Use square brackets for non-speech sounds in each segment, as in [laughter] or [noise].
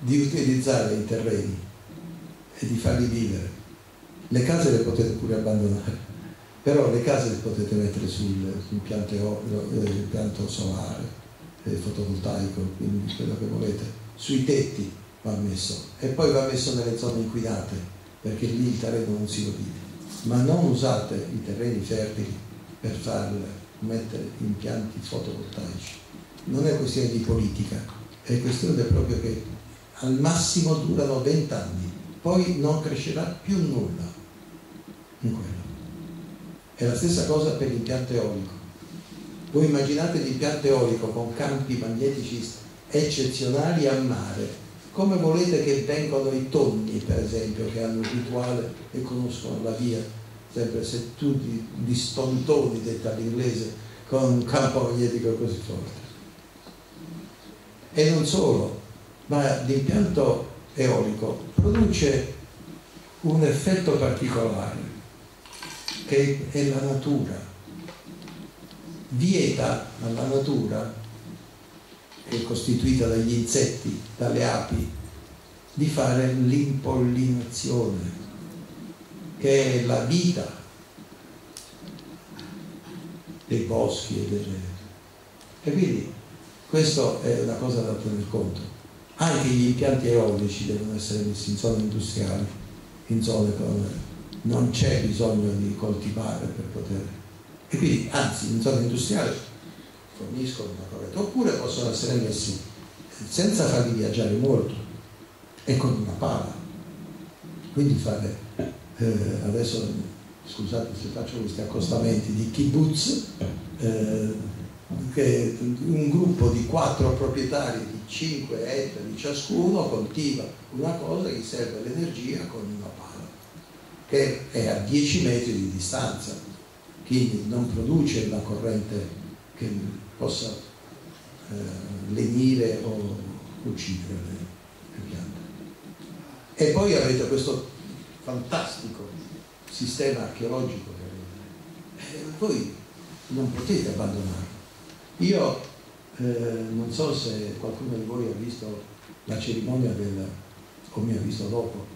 di utilizzare i terreni e di farli vivere. Le case le potete pure abbandonare, però le case le potete mettere sull'impianto eh, solare, eh, fotovoltaico, quindi quello che volete. Sui tetti va messo e poi va messo nelle zone inquinate perché lì il terreno non si rovina. Ma non usate i terreni fertili per far mettere impianti fotovoltaici. Non è questione di politica, è questione proprio che al massimo durano 20 anni, poi non crescerà più nulla in quello. È la stessa cosa per l'impianto eolico. Voi immaginate l'impianto eolico con campi magnetici eccezionali a mare, come volete che vengano i tonni, per esempio, che hanno un rituale e conoscono la via, sempre se tu di, di stontoni, detta all'inglese, con un campo magnetico così forte. E non solo, ma l'impianto eolico produce un effetto particolare che è la natura. Vieta alla natura, che è costituita dagli insetti, dalle api, di fare l'impollinazione, che è la vita dei boschi e delle... E quindi questo è una cosa da tener conto. Anche gli impianti eolici devono essere messi in zone industriali, in zone con non c'è bisogno di coltivare per poter. E quindi, anzi, in zone industriali forniscono una corretta, oppure possono essere messi senza farli viaggiare molto e con una pala. Quindi fare, eh, adesso scusate se faccio questi accostamenti di kibbutz, eh, un gruppo di quattro proprietari di 5 ettari ciascuno coltiva una cosa che serve l'energia con una pala, che è a 10 metri di distanza, quindi non produce una corrente che possa eh, lenire o uccidere le, le piante. E poi avete questo fantastico sistema archeologico che avete. E voi non potete abbandonarlo io eh, non so se qualcuno di voi ha visto la cerimonia del, o mi ha visto dopo,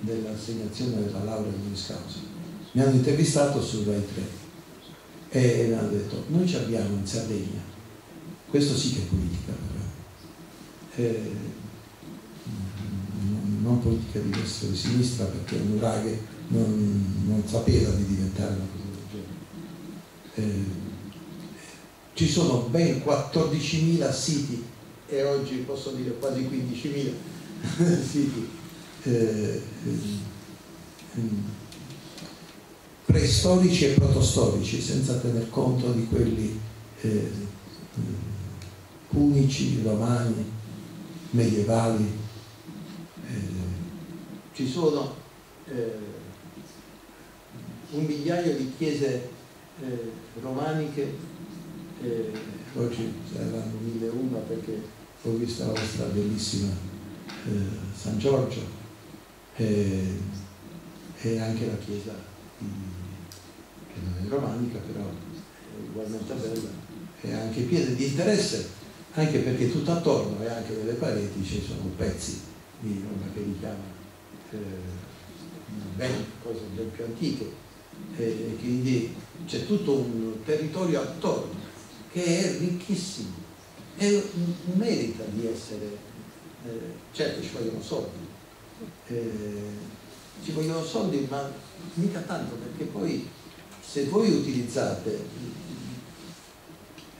dell'assegnazione della laurea di Causa. Mi hanno intervistato su Rai 3 e mi hanno detto, noi ci abbiamo in Sardegna, questo sì che è politica però, eh, non politica di destra o di sinistra perché Nuraghe non, non sapeva di diventare una cosa del genere. Eh, ci sono ben 14.000 siti e oggi posso dire quasi 15.000 [laughs] siti eh, preistorici e protostorici senza tener conto di quelli eh, punici, romani, medievali. Eh, ci sono eh, un migliaio di chiese eh, romaniche eh, oggi saranno 1001 perché ho visto la vostra bellissima eh, San Giorgio e, e, anche la chiesa di, che non è romanica però è ugualmente bella. E anche piena di interesse anche perché tutto attorno e anche nelle pareti ci sono pezzi di roba che richiama eh, ben, cose ben più antiche. E quindi c'è tutto un territorio attorno che è ricchissimo e merita di essere, eh, certo ci vogliono soldi, eh, ci vogliono soldi ma mica tanto perché poi se voi utilizzate,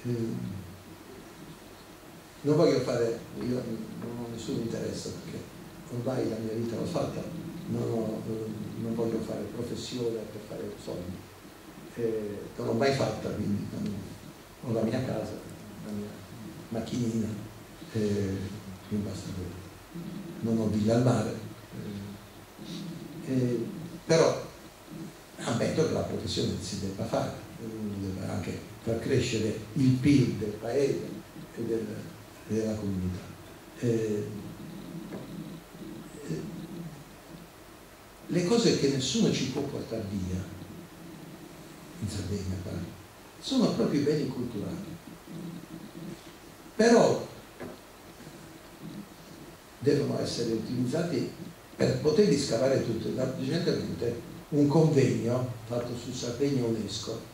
eh, non voglio fare, io non ho nessun interesse perché ormai la mia vita l'ho fatta, non, ho, non voglio fare professione per fare soldi, eh, non l'ho mai fatta quindi non, ho la mia casa, la mia macchinina, eh, basta quello. Non ho viglia al mare, eh, eh, però ammetto che la professione si debba fare, uno deve anche far crescere il PIL del paese e del, della comunità. Eh, eh, le cose che nessuno ci può portare via in Sardegna, parlo sono proprio i beni culturali. Però devono essere utilizzati per poterli scavare tutti. Recentemente un convegno fatto su Sardegna UNESCO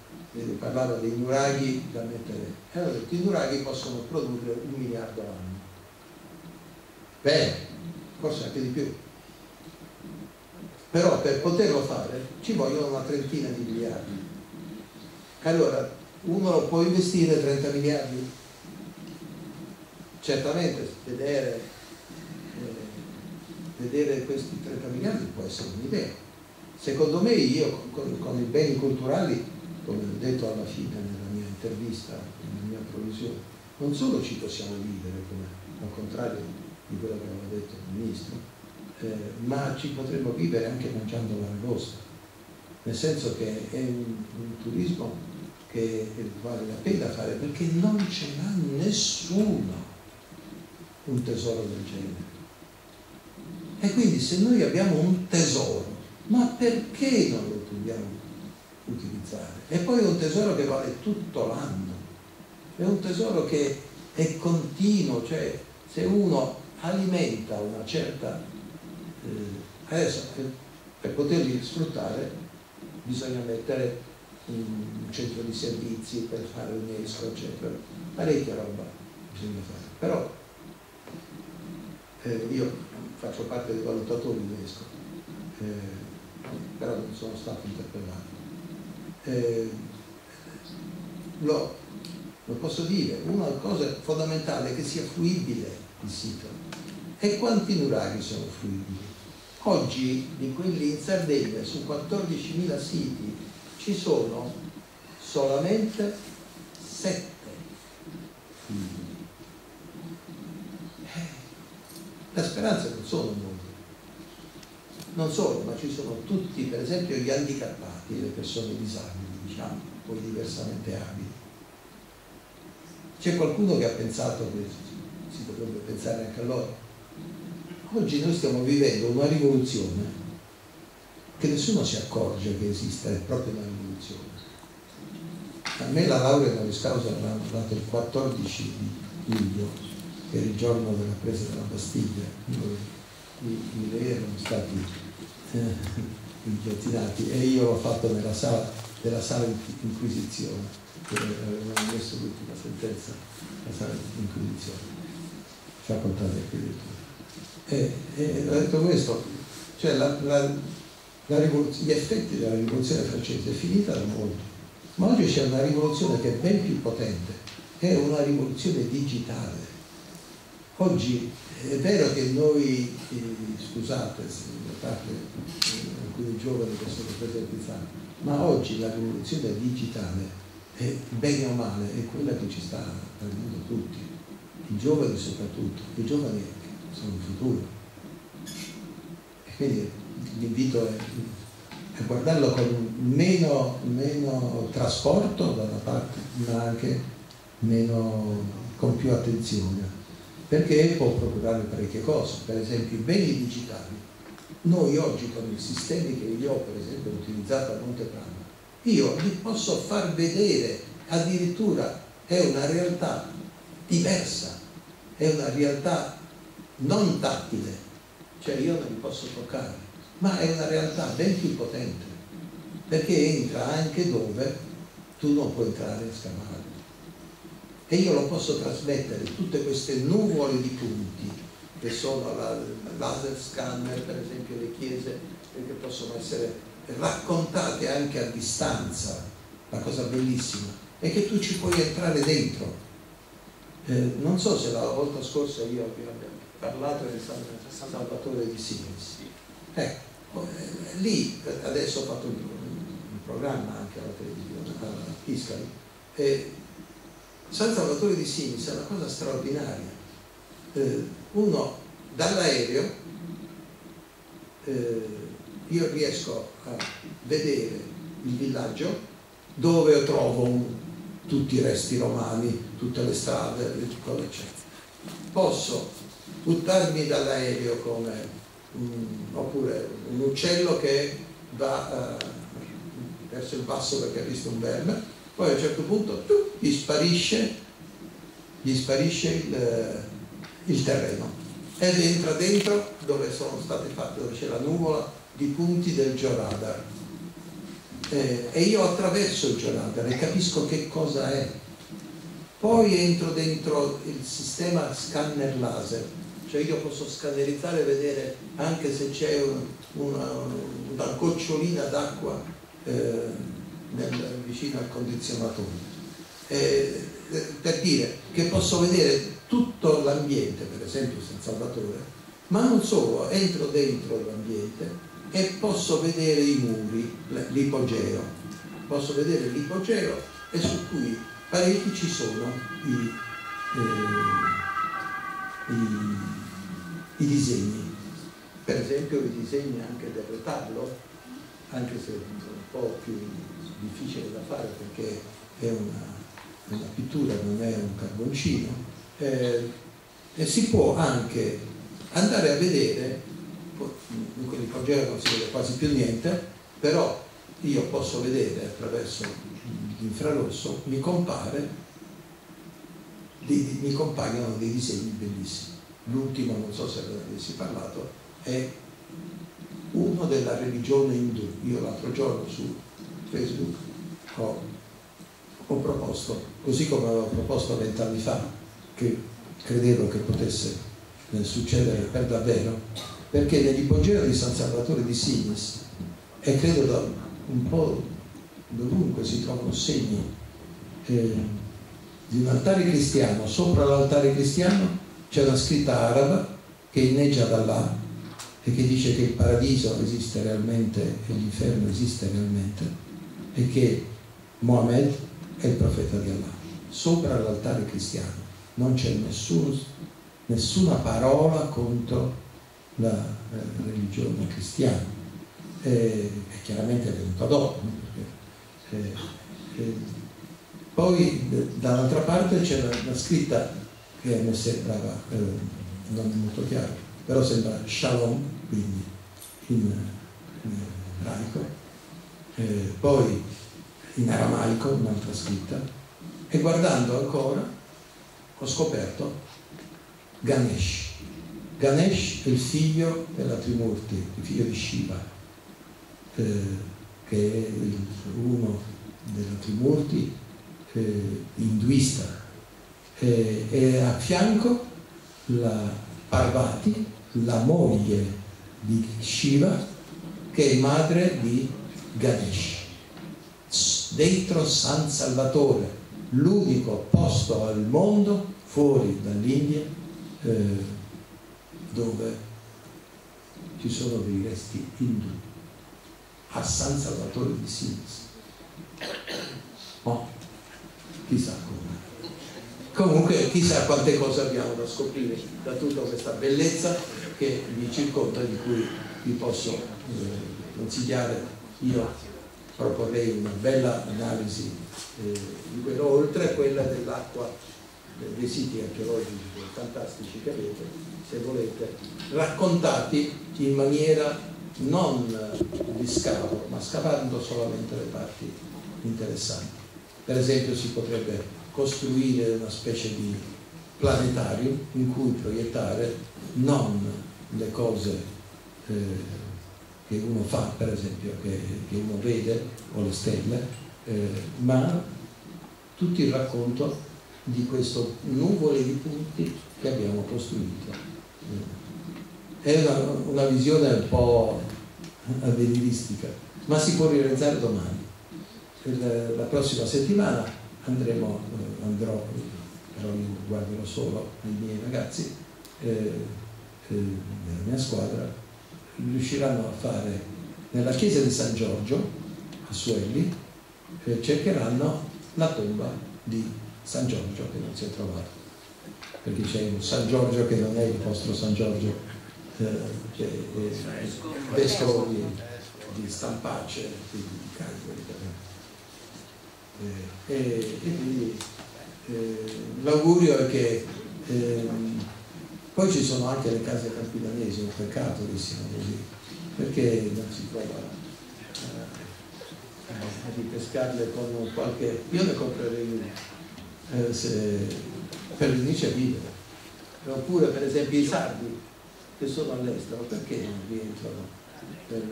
parlava dei nuraghi da mettere e hanno detto i nuraghi possono produrre un miliardo all'anno. Bene, forse anche di più. Però per poterlo fare ci vogliono una trentina di miliardi. Allora, uno può investire 30 miliardi? Certamente vedere, eh, vedere questi 30 miliardi può essere un'idea. Secondo me io con, con, i beni culturali, come ho detto alla fine nella mia intervista, nella mia provisione, non solo ci possiamo vivere, come al contrario di quello che aveva detto il Ministro, eh, ma ci potremmo vivere anche mangiando l'aragosta, nel senso che è un, un turismo che vale la pena fare perché non ce l'ha nessuno un tesoro del genere. E quindi se noi abbiamo un tesoro, ma perché non lo dobbiamo utilizzare? E poi è un tesoro che vale tutto l'anno, è un tesoro che è continuo, cioè se uno alimenta una certa... Eh, adesso per poterli sfruttare bisogna mettere un centro di servizi per fare UNESCO, eccetera, parecchia roba bisogna fare. Però eh, io faccio parte dei valutatori UNESCO, eh, però non sono stato interpellato. Eh, lo, lo, posso dire, una cosa fondamentale è che sia fruibile il sito. E quanti nuraghi sono fruibili? Oggi di quelli in Sardegna su 14.000 siti ci sono solamente 7 figli. La speranza non sono molti, non solo, ma ci sono tutti, per esempio gli handicappati, le persone disabili, diciamo, poi diversamente abili. C'è qualcuno che ha pensato che si dovrebbe pensare anche a loro. Oggi noi stiamo vivendo una rivoluzione che nessuno si accorge che esista, è proprio rivoluzione. A me la laurea in causa mi hanno dato il 14 luglio per il giorno della presa della Bastiglia, i, i re erano stati eh, inchiottinati e io l'ho fatto nella sala della sala di inquisizione, dove avevano messo l'ultima sentenza, la sala di inquisizione, facoltà di addirittura. E, e ho detto questo, cioè la, la gli effetti della rivoluzione francese è finita da molto, ma oggi c'è una rivoluzione che è ben più potente, è una rivoluzione digitale Oggi è vero che noi, eh, scusate da parte di alcuni giovani che sono presenti sala, ma oggi la rivoluzione digitale, è, bene o male, è quella che ci sta prendendo tutti, i giovani soprattutto, i giovani sono il futuro. E quindi l'invito è a guardarlo con meno, meno trasporto da una parte, ma anche meno, con più attenzione. Perché può procurare parecchie cose, per esempio i beni digitali. Noi oggi con i sistemi che io ho per esempio utilizzato a Monteprano, io li posso far vedere, addirittura è una realtà diversa, è una realtà non tattile, cioè io non li posso toccare, ma è una realtà ben più potente, perché entra anche dove tu non puoi entrare a scavare e io lo posso trasmettere tutte queste nuvole di punti che sono la, laser scanner per esempio le chiese che possono essere raccontate anche a distanza la cosa bellissima è che tu ci puoi entrare dentro. Eh, non so se la volta scorsa io abbiamo parlato del San, Salvatore di Sinis ecco, eh, lì adesso ho fatto un, programma anche alla televisione alla Piscari eh, San Salvatore di Sinis è una cosa straordinaria. Eh, uno dall'aereo eh, io riesco a vedere il villaggio dove trovo un, tutti i resti romani, tutte le strade, eccetera. Posso buttarmi dall'aereo come un, oppure un uccello che va eh, verso il basso perché ha visto un verme poi a un certo punto tu, gli sparisce, gli sparisce il, il terreno ed entra dentro dove sono state fatte, dove c'è la nuvola di punti del georadar. Eh, e io attraverso il georadar e capisco che cosa è. Poi entro dentro il sistema scanner laser, cioè io posso scannerizzare e vedere anche se c'è una, una, gocciolina d'acqua eh, vicino al condizionatore. Eh, per dire che posso vedere tutto l'ambiente, per esempio San Salvatore, ma non solo, entro dentro l'ambiente e posso vedere i muri, l'ipogeo, posso vedere l'ipogeo e su cui parecchi ci sono i, eh, i, i disegni, per esempio i disegni anche del retablo, anche se un po' più difficile da fare perché è una, una pittura, non è un carboncino, eh, e si può anche andare a vedere, in quell'ipogeo non si vede quasi più niente, però io posso vedere attraverso l'infrarosso, mi compare, mi compaiono dei disegni bellissimi. L'ultimo, non so se avessi parlato, è uno della religione indù. Io l'altro giorno su Facebook ho, ho proposto, così come avevo proposto vent'anni fa, che credevo che potesse eh, succedere per davvero, perché nell'ipogeo di San Salvatore di Sinis, e credo da un po' dovunque si trovano segni eh, di un altare cristiano, sopra l'altare cristiano c'è una scritta araba che inneggia da là e che dice che il paradiso esiste realmente e l'inferno esiste realmente e che Mohammed è il profeta di Allah. Sopra l'altare cristiano non c'è nessun, nessuna parola contro la eh, religione cristiana. E, e, chiaramente è venuta dopo. Eh, eh, poi dall'altra parte c'è la, la, scritta che mi sembrava eh, non molto chiara, però sembra Shalom, quindi in, in ebraico, eh, poi in aramaico un'altra scritta, e guardando ancora ho scoperto Ganesh. Ganesh è il figlio della Trimurti, il figlio di Shiva, eh, che è uno della Trimurti eh, induista, eh, e a fianco la Parvati, la moglie di Shiva, che è madre di Ganesh. Dentro San Salvatore, l'unico posto al mondo fuori dall'India eh, dove ci sono dei resti indù a San Salvatore di Sinis. Oh, chissà come. Comunque chissà quante cose abbiamo da scoprire da tutta questa bellezza che mi circonda, di cui vi posso eh, consigliare io proporrei una bella analisi eh, di quello, oltre a quella dell'acqua dei siti archeologici fantastici che avete, se volete, raccontati in maniera non di scavo, ma scavando solamente le parti interessanti. Per esempio si potrebbe costruire una specie di planetario in cui proiettare non le cose eh, che uno fa, per esempio, che, che uno vede, o le stelle, eh, ma tutto il racconto di questo nuvole di punti che abbiamo costruito. È una, una visione un po' avveniristica, ma si può realizzare domani. Il, la prossima settimana andremo, eh, andrò, però io guarderò solo i miei ragazzi eh, eh, della mia squadra, riusciranno a fare nella chiesa di San Giorgio a Suelli eh, cercheranno la tomba di San Giorgio che non si è trovato. Perché c'è un San Giorgio che non è il vostro San Giorgio eh, che è vescovo di, di Stampace di Cagliari e, e quindi eh, l'augurio è che ehm, poi ci sono anche le case campidanesi, un peccato che siano così, perché non si trova eh, a ripescarle con qualche... Io ne comprerei una eh, se, per l'iniziativa. Oppure per esempio i sardi, che sono all'estero perché non rientrano? Per...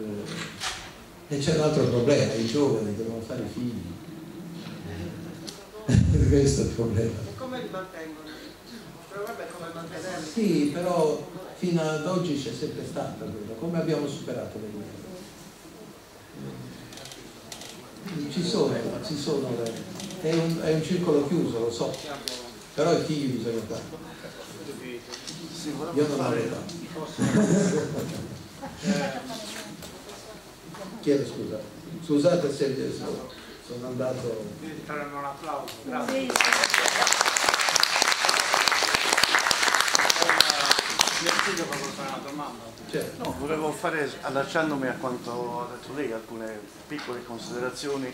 E c'è un altro problema, i giovani devono fare figli. Questo è il problema. E come li mantengono? Però vabbè, come mantenerli? Sì, però fino ad oggi c'è sempre stata quella. Come abbiamo superato le guerre? Ci sono, ci sono è, un, è un circolo chiuso, lo so, però i figli bisogna fare. Io non ho l'età. [laughs] Chiedo scusa. Scusate se sono andato. un applauso, grazie. Certo. No, volevo fare, allacciandomi a quanto ha detto lei, alcune piccole considerazioni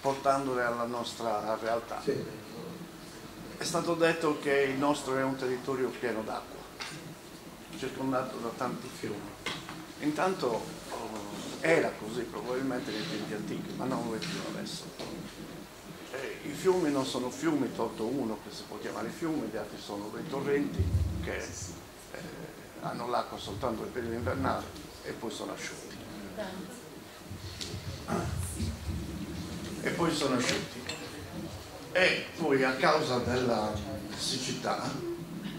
portandole alla nostra realtà. Sì. È stato detto che il nostro è un territorio pieno d'acqua, circondato da tanti fiumi. Intanto era così probabilmente nei tempi antichi, ma non lo è più adesso. Eh, I fiumi non sono fiumi, tolto uno che si può chiamare fiume, gli altri sono dei torrenti che eh, hanno l'acqua soltanto nel periodo invernale e poi sono asciutti. E poi sono asciutti. E poi a causa della siccità,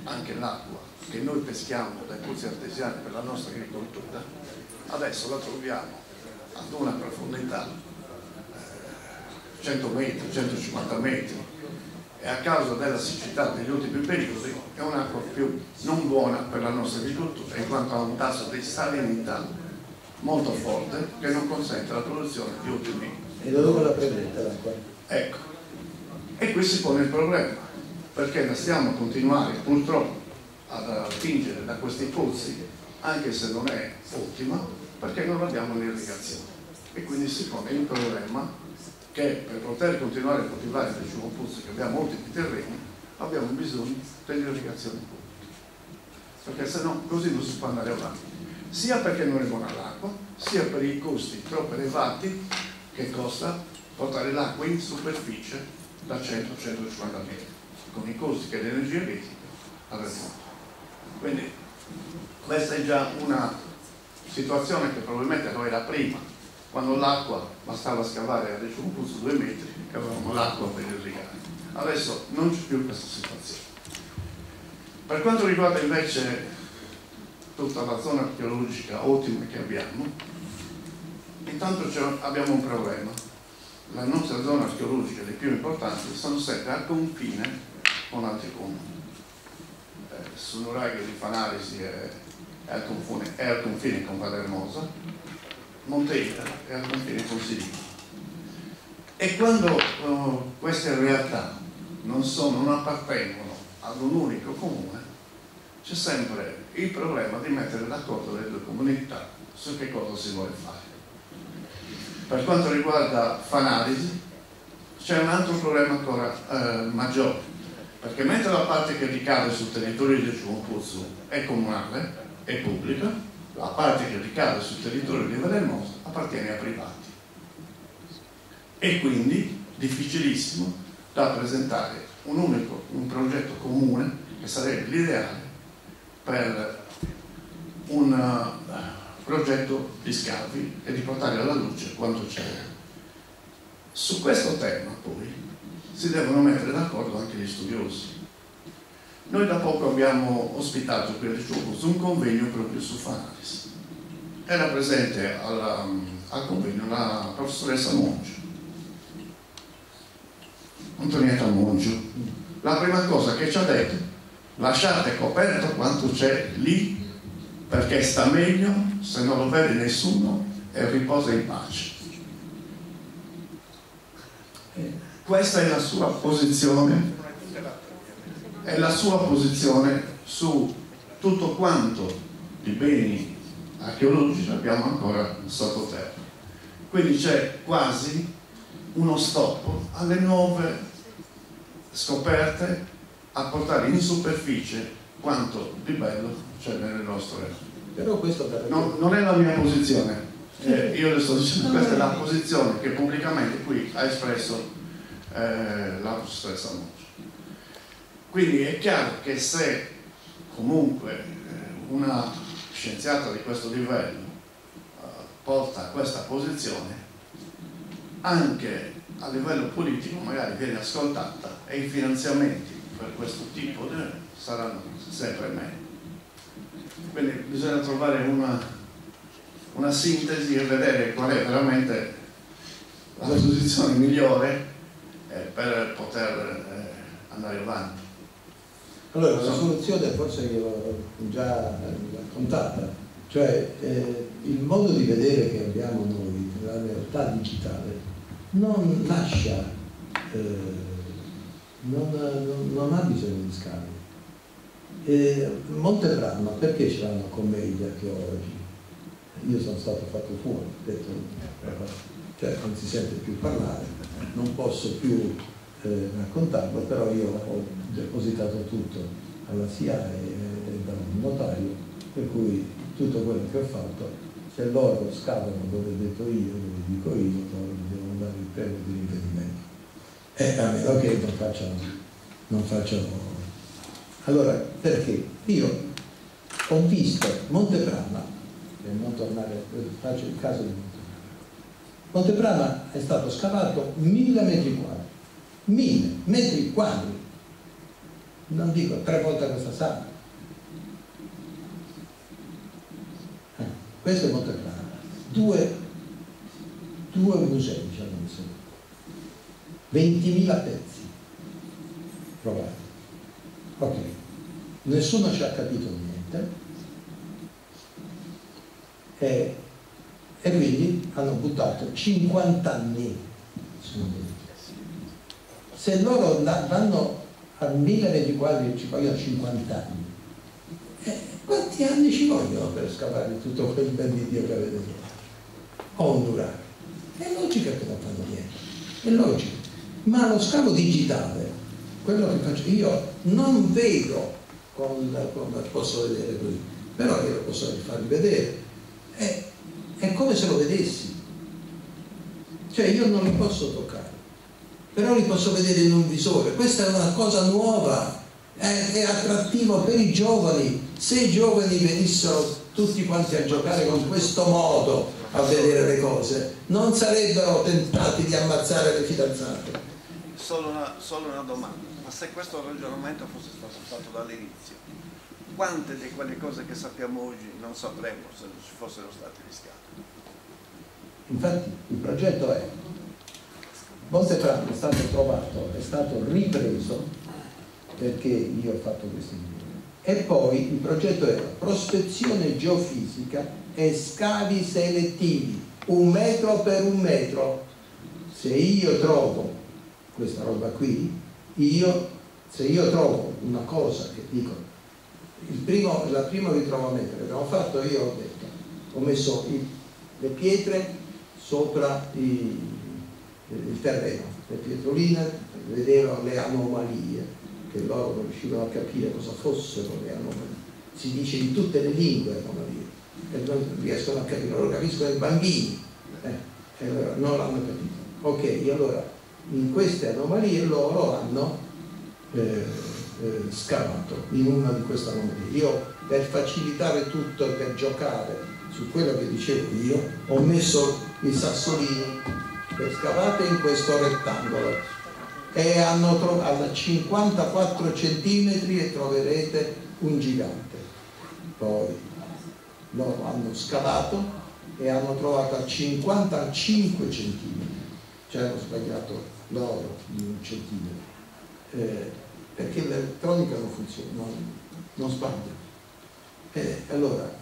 anche l'acqua che noi peschiamo dai pozzi artesiani per la nostra agricoltura, adesso la troviamo ad una profondità 100 eh, metri, 150 metri e a causa della siccità degli ultimi periodi è un'acqua più non buona per la nostra agricoltura in quanto ha un tasso di salinità molto forte che non consente la produzione di ultimi. E da dove la prendete l'acqua? Ecco, e qui si pone il problema, perché la stiamo a continuare purtroppo ad attingere da questi pozzi, anche se non è ottima, perché non abbiamo l'irrigazione. E quindi si pone il problema che per poter continuare a coltivare il Fiume Puzzi, che abbiamo ottimi terreni, abbiamo bisogno dell'irrigazione pubblica. Perché se no così non si può andare avanti. Sia perché non è buona l'acqua, sia per i costi troppo elevati che costa portare l'acqua in superficie da 100-150 metri, con i costi che l'energia elettrica avrebbe. Quindi questa è già una situazione che probabilmente lo era prima, quando l'acqua bastava scavare adesso un puzzo due metri e avevamo l'acqua per irrigare. Adesso non c'è più questa situazione. Per quanto riguarda invece tutta la zona archeologica ottima che abbiamo, intanto abbiamo un problema. La nostra zona archeologica, le più importanti, sono sempre a confine con altri comuni. Eh, Sunuraghi di Fanarisi è, è, al confine, è al confine con Palermosa, Monteidra e al confine con Silico. E quando uh, queste realtà non, sono, non appartengono ad un unico comune, c'è sempre il problema di mettere d'accordo le due comunità su che cosa si vuole fare. Per quanto riguarda Fanalisi, c'è un altro problema ancora eh, maggiore, perché mentre la parte che ricade sul territorio di Giumpuzzo è comunale, è pubblica, la parte che ricade sul territorio di Valermosa appartiene a privati. E quindi difficilissimo da presentare un unico, un progetto comune che sarebbe l'ideale per un uh, progetto di scavi e di portare alla luce quanto c'è. Su questo tema poi si devono mettere d'accordo anche gli studiosi noi da poco abbiamo ospitato qui a Ricciucus un convegno proprio su Fanaris. Era presente alla, al convegno la professoressa Mongio, Antonietta Mongio. La prima cosa che ci ha detto, lasciate coperto quanto c'è lì perché sta meglio se non lo vede nessuno e riposa in pace. Questa è la sua posizione è la sua posizione su tutto quanto di beni archeologici abbiamo ancora sottoterra. Quindi c'è quasi uno stop alle nuove scoperte a portare in superficie quanto di bello c'è nelle nostre però questo per no, non è la mia posizione. Eh, io le sto dicendo questa è la posizione che pubblicamente qui ha espresso eh, la professoressa Monci quindi è chiaro che se comunque eh, una scienziato di questo livello uh, porta a questa posizione, anche a livello politico magari viene ascoltata e i finanziamenti per questo tipo di saranno sempre meno. Quindi bisogna trovare una, una sintesi e vedere qual è veramente la [laughs] posizione migliore eh, per poter eh, andare avanti. Allora, la soluzione forse io l'ho già raccontata, cioè eh, il modo di vedere che abbiamo noi nella realtà digitale non lascia, eh, non, non, non, ha bisogno di scavi. E Montebrano, perché ce l'hanno con me gli archeologi? Io sono stato fatto fuori, detto, cioè non si sente più parlare, non posso più eh, raccontarlo, però io ho depositato tutto alla SIA e, e da un notario, per cui tutto quello che ho fatto, se loro scavano dove ho detto io, dove dico io, loro devono dare il premio di riferimento. E a meno che non facciano, non facciano. Allora, perché? Io ho visto Monteprana, per non tornare, faccio il caso di Monteprana. Monteprana è stato scavato mille metri quadri mille metri quadri, non dico tre volte questa sala. Eh, questo è molto claro. Due, due musei ci hanno messo 20.000 pezzi provati. Ok, nessuno ci ha capito niente e, e quindi hanno buttato 50 anni se loro vanno a mille metri quadri ci vogliono 50 anni, eh, quanti anni ci vogliono per scavare tutto quel ben di Dio che avete trovato? O uragano. È logica che non fanno niente, è logico. Ma lo scavo digitale, quello che faccio io, non vedo con, come posso vedere qui, però io lo posso farvi vedere. È, è come se lo vedessi. Cioè io non li posso toccare però li posso vedere in un visore. Questa è una cosa nuova, è, è attrattivo per i giovani. Se i giovani venissero tutti quanti a giocare con questo modo a vedere le cose, non sarebbero tentati di ammazzare le fidanzate. Solo una, solo una domanda, ma se questo ragionamento fosse stato fatto dall'inizio, quante di quelle cose che sappiamo oggi non sapremmo se non ci fossero stati riscatti? Infatti il progetto è Montefranco è stato trovato, è stato ripreso perché io ho fatto questi libri. E poi il progetto era prospezione geofisica e scavi selettivi, un metro per un metro. Se io trovo questa roba qui, io, se io trovo una cosa che dico, il primo, il primo ritrovamento che abbiamo fatto, io ho detto, ho messo i, le pietre sopra i, il terreno, le pietroline vedevano le anomalie, che loro non riuscivano a capire cosa fossero le anomalie. Si dice in tutte le lingue anomalie, e non riescono a capire, loro capiscono i bambini, eh, allora non l'hanno capito. Ok, allora in queste anomalie loro hanno eh, eh, scavato in una di queste anomalie. Io per facilitare tutto, per giocare su quello che dicevo io, ho messo i sassolini scavate in questo rettangolo e hanno trovato a 54 centimetri e troverete un gigante. Poi loro hanno scavato e hanno trovato a 55 centimetri, cioè hanno sbagliato loro di un centimetro, eh, perché l'elettronica non funziona, non, non sbaglia. Eh, allora,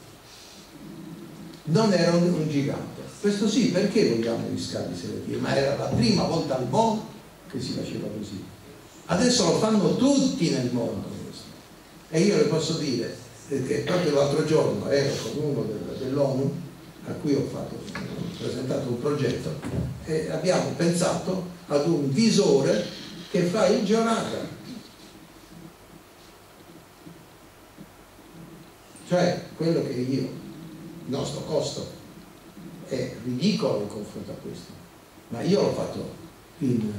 non era un, un gigante questo sì, perché vogliamo gli scavi selettivi? Ma era la prima volta al mondo che si faceva così. Adesso lo fanno tutti nel mondo questo. E io le posso dire che proprio l'altro giorno ero con uno dell'ONU a cui ho, fatto, ho presentato un progetto e abbiamo pensato ad un visore che fa il giornata. Cioè quello che io, il nostro costo è ridicolo in confronto a questo, ma io l'ho fatto in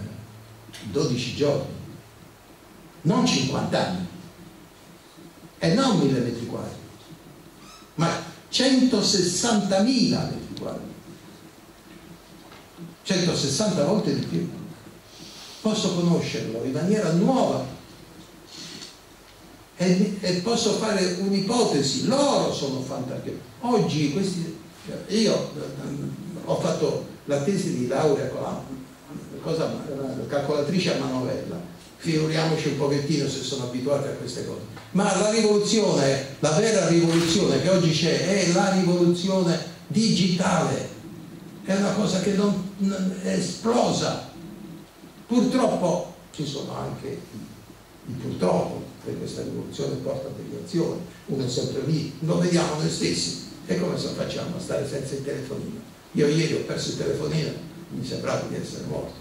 12 giorni, non 50 anni, e non 1000 metri quadri, ma 160.000 metri quadri. 160 volte di più. Posso conoscerlo in maniera nuova e, e posso fare un'ipotesi. Loro sono fantastici. Oggi questi, io ho fatto la tesi di laurea con la, cosa, la calcolatrice a manovella, figuriamoci un pochettino se sono abituati a queste cose. Ma la rivoluzione, la vera rivoluzione che oggi c'è è la rivoluzione digitale, è una cosa che non, non è esplosa. Purtroppo ci sono anche i purtroppo, che questa rivoluzione porta a deviazioni, uno è sempre lì, lo vediamo noi stessi. E come se facciamo a stare senza il telefonino? Io ieri ho perso il telefonino, mi sembrava di essere morto.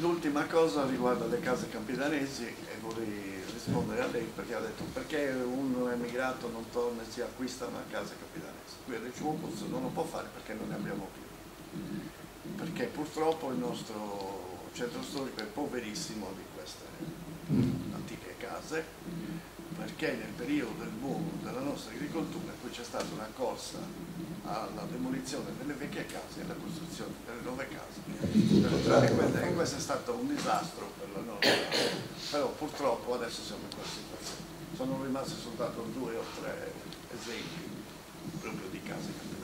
L'ultima cosa riguarda le case campidanesi e vorrei rispondere a lei perché ha detto perché un emigrato non torna e si acquista una casa capitanese. Qui a Reciuopus non lo può fare perché non ne abbiamo più. Perché purtroppo il nostro centro storico è poverissimo di queste antiche case perché nel periodo del boom della nostra agricoltura poi c'è stata una corsa alla demolizione delle vecchie case e alla costruzione delle nuove case. E questo è stato un disastro per la nostra, però purtroppo adesso siamo in questa situazione. Sono rimasti soltanto due o tre esempi proprio di case capitali.